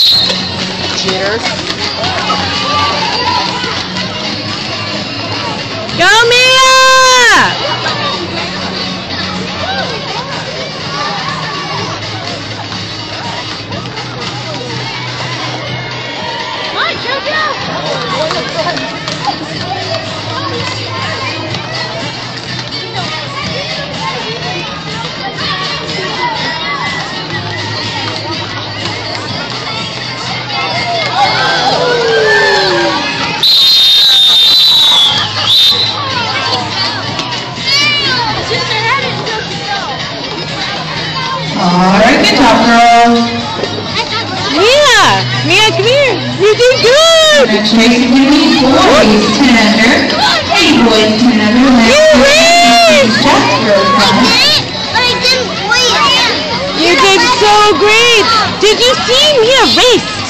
Cheaters. Go, Mia! Alright, good job, girls. Mia! Mia, come here. You did good! Next race is going to be boys 10 under. Hey, boys 10 under. Race Jasper from You did so great! Did you see Mia raced?